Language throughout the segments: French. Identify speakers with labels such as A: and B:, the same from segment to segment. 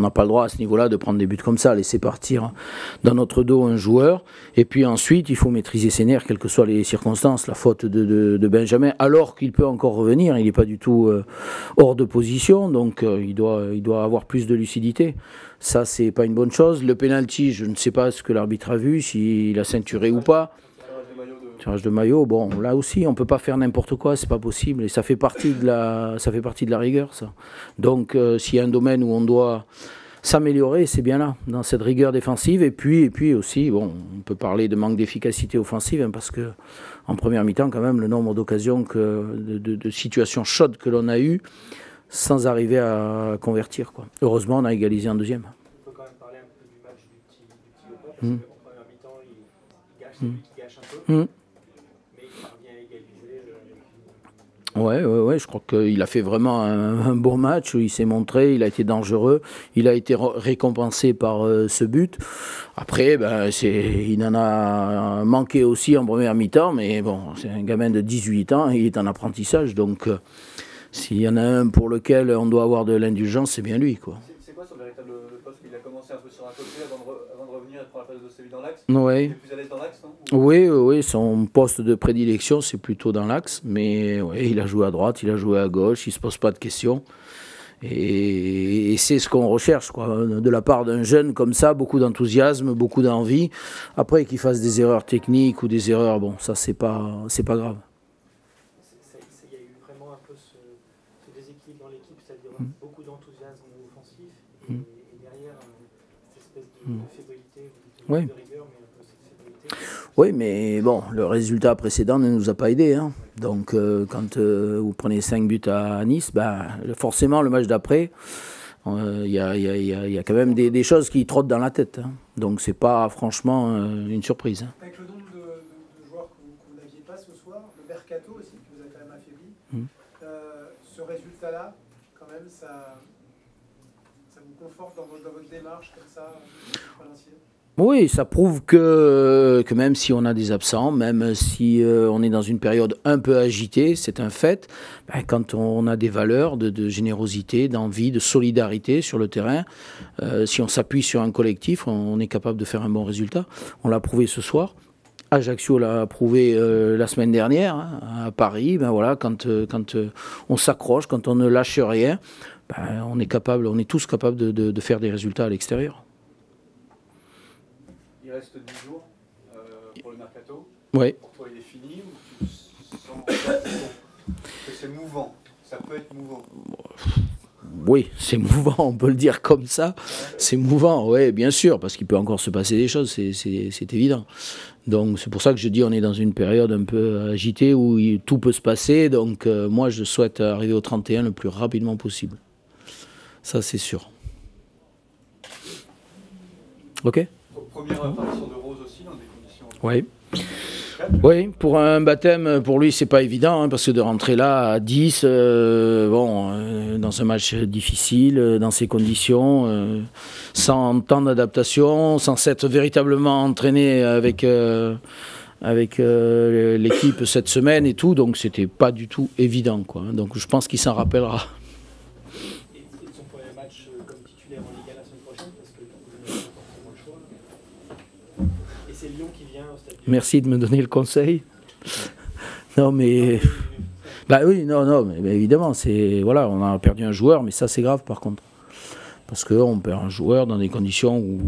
A: on n'a pas le droit à ce niveau-là de prendre des buts comme ça, laisser partir dans notre dos un joueur. Et puis ensuite, il faut maîtriser ses nerfs, quelles que soient les circonstances. La faute de, Benjamin, alors qu'il peut encore revenir, il n'est pas du tout euh, hors de position, donc euh, il, doit, avoir plus de lucidité. Ça, c'est pas une bonne chose. Le penalty, je ne sais pas ce que l'arbitre a vu, s'il a ceinturé ou pas. Tirage de maillot, bon, là aussi, on peut pas faire n'importe quoi, c'est pas possible, et ça fait partie de la, ça fait partie de la rigueur, ça. Donc, euh, s'il y a un domaine où on doit s'améliorer, c'est bien là, dans cette rigueur défensive, et puis, et puis aussi, bon, on peut parler de manque d'efficacité offensive, hein, parce que en première mi-temps, quand même, le nombre d'occasions, de, de, situations chaudes que l'on a eues, sans arriver à convertir, quoi. Heureusement, on a égalisé en deuxième. On peut quand même parler un peu du match du petit, du petit parce qu'en première mi-temps, il, gâche, il gâche un peu. Mmh. Ouais, ouais, je crois qu'il a fait vraiment un, bon match, il s'est montré, il a été dangereux, il a été récompensé par euh, ce but. Après, ben, il en a manqué aussi en première mi-temps, mais bon, c'est un gamin de 18 ans, il est en apprentissage, donc euh, s'il y en a un pour lequel on doit avoir de l'indulgence, c'est bien lui. Quoi.
B: Quoi son véritable poste Il a commencé un peu sur un côté avant de, avant de revenir et prendre la place de celui dans l'axe?
A: Oui. Il est plus à l'aise dans l'axe, non? Oui, oui, son poste de prédilection, c'est plutôt dans l'axe, mais ouais, il a joué à droite, il a joué à gauche, il ne se pose pas de questions. Et, c'est ce qu'on recherche, quoi, de la part d'un jeune comme ça, beaucoup d'enthousiasme, beaucoup d'envie. Après, qu'il fasse des erreurs techniques ou des erreurs, bon, ça, c'est pas, c'est pas grave.
C: Il y a eu vraiment un peu ce, déséquilibre dans l'équipe, c'est-à-dire mm. beaucoup d'enthousiasme offensif et, mm. derrière, euh, cette espèce de, mm. fébrilité, de,
A: oui. Oui, mais bon, le résultat précédent ne nous a pas aidés. Hein. Donc, euh, quand euh, vous prenez 5 buts à Nice, bah, forcément, le match d'après, euh, il y, a, quand même des, choses qui trottent dans la tête. Hein. Donc, c'est pas franchement une surprise. Hein.
C: Avec le nombre de, joueurs que vous, n'aviez pas ce soir, le mercato aussi, que vous avez quand même affaibli, hum. ce résultat-là, quand même, ça, ça ça, Valenciennes
A: oui, ça prouve que, que même si on a des absents, même si euh, on est dans une période un peu agitée, c'est un fait, ben, quand on a des valeurs de, générosité, d'envie, de solidarité sur le terrain, euh, si on s'appuie sur un collectif, on, est capable de faire un bon résultat. On l'a prouvé ce soir. Ajaccio l'a prouvé euh, la semaine dernière hein, à Paris. Ben voilà, quand on s'accroche, quand on ne lâche rien, ben, on est capable, on est tous capables de, de faire des résultats à l'extérieur
B: il reste 10 jours euh, pour le mercato.
A: Oui.
B: Pour toi, il est fini ou tu sens que c'est mouvant Ça peut être mouvant
A: oui, c'est mouvant, on peut le dire comme ça. C'est mouvant, oui, bien sûr, parce qu'il peut encore se passer des choses, c'est évident. Donc c'est pour ça que je dis on est dans une période un peu agitée où tout peut se passer. Donc euh, moi, je souhaite arriver au 31 le plus rapidement possible. Ça, c'est sûr. Ok
B: Première apparition de Rose aussi dans des conditions.
A: Oui. Oui, pour un baptême, pour lui, c'est pas évident, hein, parce que de rentrer là à 10, euh, bon, euh, dans un match difficile, euh, dans ces conditions, sans temps d'adaptation, sans s'être véritablement entraîné avec, avec l'équipe cette semaine et tout, donc c'était pas du tout évident, quoi. Donc je pense qu'il s'en rappellera. Merci de me donner le conseil. non, mais. Bah oui, non, non, mais, évidemment, c'est. Voilà, on a perdu un joueur, mais ça, c'est grave par contre. Parce qu'on perd un joueur dans des conditions où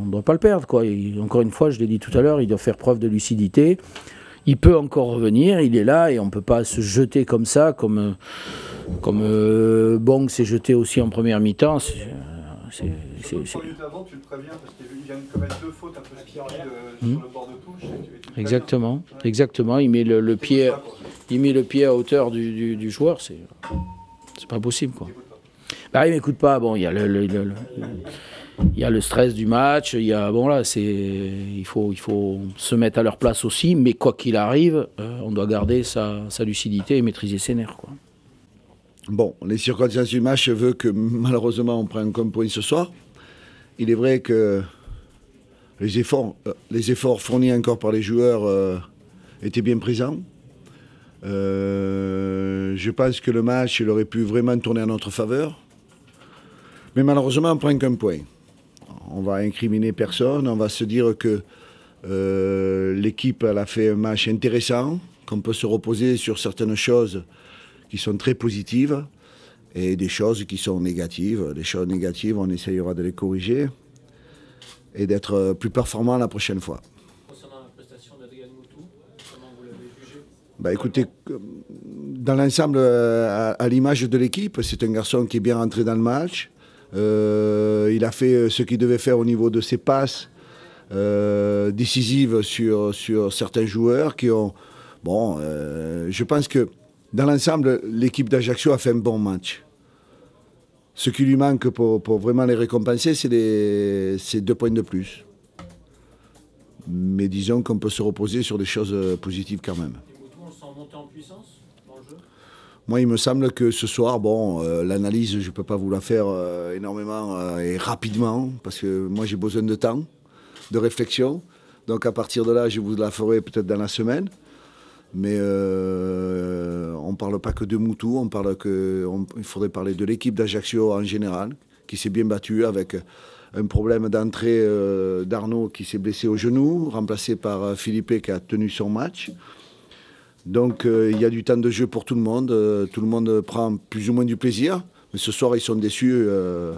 A: on ne doit pas le perdre. Quoi. encore une fois, je l'ai dit tout à l'heure, il doit faire preuve de lucidité. Il peut encore revenir, il est là et on ne peut pas se jeter comme ça, comme, comme euh, Bong s'est jeté aussi en première mi-temps.
B: C'est, avant, tu le préviens parce qu'il vient de commettre deux fautes un peu stupides sur le bord de touche.
A: exactement, exactement. Il met le, pied, il met le pied à hauteur du, du, joueur. C'est, c'est pas possible quoi. Bah, il m'écoute pas. Bon, il y a le, il y a le stress du match. Il y a bon là, c'est il faut il faut se mettre à leur place aussi. Mais quoi qu'il arrive, euh, on doit garder sa, sa lucidité et maîtriser ses nerfs quoi.
D: Bon, les circonstances du match veulent que malheureusement on prenne comme point ce soir. Il est vrai que les efforts, euh, fournis encore par les joueurs euh, étaient bien présents. Euh, je pense que le match aurait pu vraiment tourner en notre faveur. Mais malheureusement, on prend qu'un point. On va incriminer personne, on va se dire que l'équipe a fait un match intéressant, qu'on peut se reposer sur certaines choses qui sont très positives et des choses qui sont négatives. Les choses négatives, on essayera de les corriger et d'être plus performant la prochaine fois.
E: Concernant la prestation d'Adrien Moutou, comment vous l'avez jugé?
D: Bah, Écoutez, dans l'ensemble, à, l'image de l'équipe, c'est un garçon qui est bien rentré dans le match. Euh, il a fait ce qu'il devait faire au niveau de ses passes euh, décisives sur, sur certains joueurs qui ont. Bon, euh, je pense que dans l'ensemble, l'équipe d'Ajaccio a fait un bon match. Ce qui lui manque pour, pour vraiment les récompenser, c'est deux points de plus. Mais disons qu'on peut se reposer sur des choses positives quand même.
E: On monter en puissance dans le jeu?
D: Moi, il me semble que ce soir, bon, euh, l'analyse, je ne peux pas vous la faire euh, énormément euh, et rapidement, parce que moi, j'ai besoin de temps, de réflexion. Donc, à partir de là, je vous la ferai peut-être dans la semaine. Mais on ne parle pas que de Moutou, on parle il faudrait parler de l'équipe d'Ajaccio en général, qui s'est bien battue avec un problème d'entrée euh, d'Arnaud qui s'est blessé au genou, remplacé par euh, Philippe qui a tenu son match. Donc euh, il y a du temps de jeu pour tout le monde, euh, tout le monde prend plus ou moins du plaisir, mais ce soir ils sont déçus euh,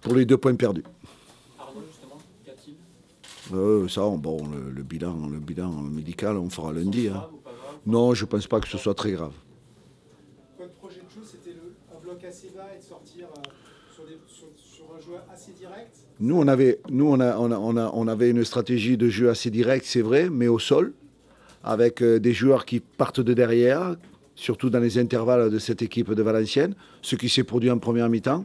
D: pour les deux points perdus. Euh, ça, bon, le, le bilan, le bilan médical, on fera lundi. hein. Non, je ne pense pas que ce soit très grave.
C: Votre projet de jeu, c'était un bloc assez bas et de sortir euh, sur, des- sur- sur un jeu assez direct?
D: Nous, on avait, nous on, a, on, a- on a- on avait une stratégie de jeu assez directe, c'est vrai, mais au sol, avec euh, des joueurs qui partent de derrière, surtout dans les intervalles de cette équipe de Valenciennes, ce qui s'est produit en première mi-temps.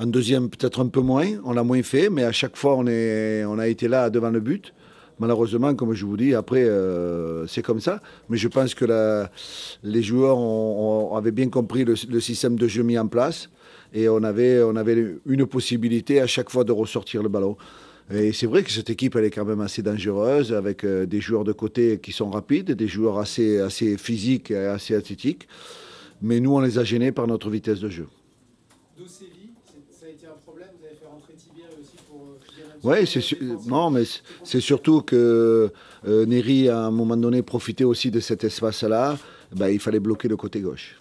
D: En deuxième, peut-être un peu moins, on l'a moins fait, mais à chaque fois, on, a été là devant le but. Malheureusement, comme je vous dis, après, euh, c'est comme ça. Mais je pense que les joueurs ont, avaient bien compris le, système de jeu mis en place. Et on avait, on avait une possibilité à chaque fois de ressortir le ballon. Et c'est vrai que cette équipe, elle est quand même assez dangereuse, avec euh, des joueurs de côté qui sont rapides, des joueurs assez, assez physiques et assez athlétiques. Mais nous, on les a gênés par notre vitesse de jeu.
C: Dosévi, c'est- ça a été un problème. Vous avez fait rentrer Tiberi aussi pour. euh, bien un petit
D: Oui, non, mais c'est- surtout que euh, Neri, à un moment donné, profitait aussi de cet espace-là. Ben, il fallait bloquer le côté gauche.